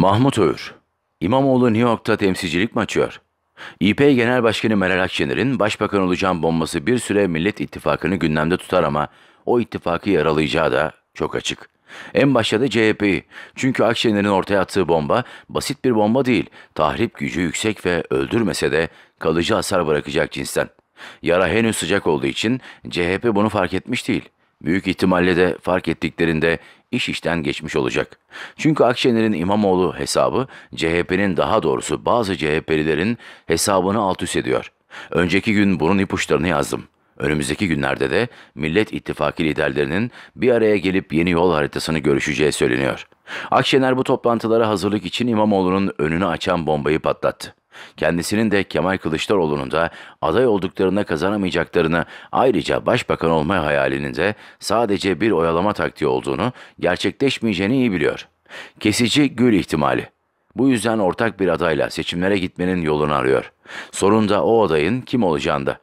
Mahmut Öğür, İmamoğlu New York'ta temsilcilik mi açıyor? İP Genel Başkanı Meral Akşener'in başbakan olacağım bombası bir süre Millet İttifakı'nı gündemde tutar ama o ittifakı yaralayacağı da çok açık. En başta da CHP'yi. Çünkü Akşener'in ortaya attığı bomba basit bir bomba değil. Tahrip gücü yüksek ve öldürmese de kalıcı hasar bırakacak cinsten. Yara henüz sıcak olduğu için CHP bunu fark etmiş değil. Büyük ihtimalle de fark ettiklerinde iş işten geçmiş olacak. Çünkü Akşener'in İmamoğlu hesabı CHP'nin daha doğrusu bazı CHP'lilerin hesabını alt üst ediyor. Önceki gün bunun ipuçlarını yazdım. Önümüzdeki günlerde de Millet İttifakı liderlerinin bir araya gelip yeni yol haritasını görüşeceği söyleniyor. Akşener bu toplantılara hazırlık için İmamoğlu'nun önünü açan bombayı patlattı. Kendisinin de Kemal Kılıçdaroğlu'nun da aday olduklarına kazanamayacaklarını ayrıca başbakan olma hayalinin de sadece bir oyalama taktiği olduğunu gerçekleşmeyeceğini iyi biliyor. Kesici gül ihtimali. Bu yüzden ortak bir adayla seçimlere gitmenin yolunu arıyor. Sorun da o adayın kim olacağında.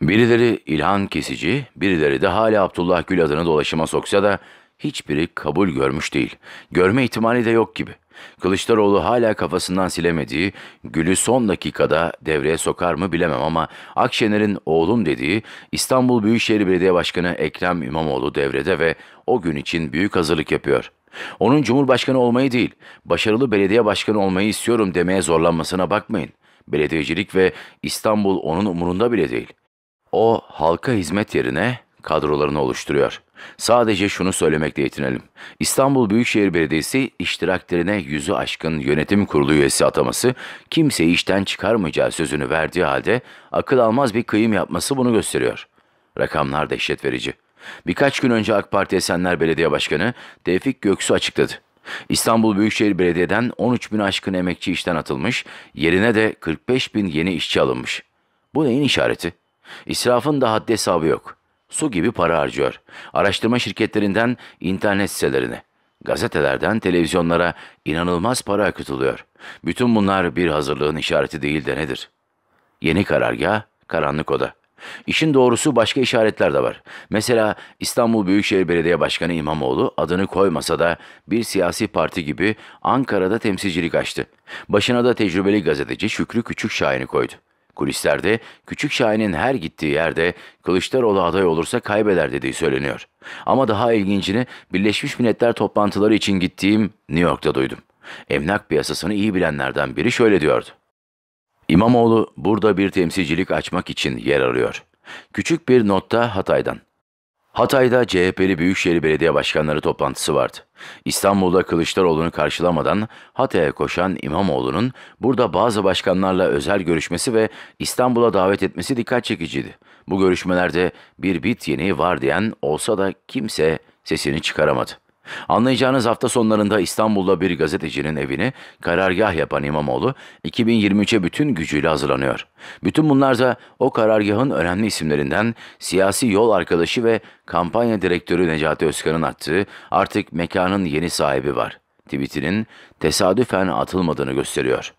Birileri İlhan Kesici, birileri de hala Abdullah Gül adını dolaşıma soksa da hiçbiri kabul görmüş değil. Görme ihtimali de yok gibi. Kılıçdaroğlu hala kafasından silemediği Gül'ü son dakikada devreye sokar mı bilemem ama Akşener'in oğlum dediği İstanbul Büyükşehir Belediye Başkanı Ekrem İmamoğlu devrede ve o gün için büyük hazırlık yapıyor. Onun Cumhurbaşkanı olmayı değil, başarılı belediye başkanı olmayı istiyorum demeye zorlanmasına bakmayın. Belediyecilik ve İstanbul onun umurunda bile değil. O halka hizmet yerine kadrolarını oluşturuyor. Sadece şunu söylemekle yetinelim. İstanbul Büyükşehir Belediyesi iştiraklerine yüzü aşkın yönetim kurulu üyesi ataması kimseyi işten çıkarmayacağı sözünü verdiği halde akıl almaz bir kıyım yapması bunu gösteriyor. Rakamlar dehşet verici. Birkaç gün önce AK Parti Esenler Belediye Başkanı Tevfik Göksu açıkladı. İstanbul Büyükşehir Belediye'den 13 bin aşkın emekçi işten atılmış, yerine de 45 bin yeni işçi alınmış. Bu neyin işareti? İsrafın da haddi hesabı yok. Su gibi para harcıyor. Araştırma şirketlerinden internet sitelerine, gazetelerden televizyonlara inanılmaz para akıtılıyor. Bütün bunlar bir hazırlığın işareti değil de nedir? Yeni karargah, karanlık oda. İşin doğrusu başka işaretler de var. Mesela İstanbul Büyükşehir Belediye Başkanı İmamoğlu adını koymasa da bir siyasi parti gibi Ankara'da temsilcilik açtı. Başına da tecrübeli gazeteci Şükrü Küçük Şahin'i koydu. Kulislerde Küçük Şahin'in her gittiği yerde Kılıçdaroğlu aday olursa kaybeder dediği söyleniyor. Ama daha ilgincini Birleşmiş Milletler toplantıları için gittiğim New York'ta duydum. Emlak piyasasını iyi bilenlerden biri şöyle diyordu. İmamoğlu burada bir temsilcilik açmak için yer arıyor. Küçük bir notta Hatay'dan. Hatay'da CHP'li Büyükşehir Belediye Başkanları toplantısı vardı. İstanbul'da Kılıçdaroğlu'nu karşılamadan Hatay'a koşan İmamoğlu'nun burada bazı başkanlarla özel görüşmesi ve İstanbul'a davet etmesi dikkat çekiciydi. Bu görüşmelerde bir bit yeniği var diyen olsa da kimse sesini çıkaramadı. Anlayacağınız hafta sonlarında İstanbul'da bir gazetecinin evini karargah yapan İmamoğlu 2023'e bütün gücüyle hazırlanıyor. Bütün bunlar da o karargahın önemli isimlerinden siyasi yol arkadaşı ve kampanya direktörü Necati Özkan'ın attığı artık mekanın yeni sahibi var. Tweetinin tesadüfen atılmadığını gösteriyor.